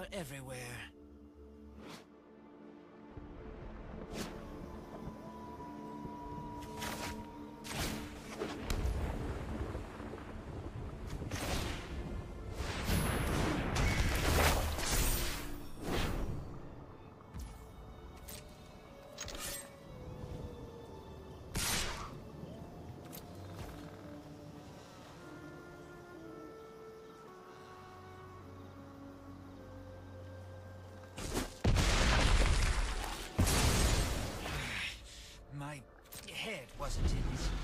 are everywhere. Wasn't it.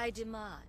I demand.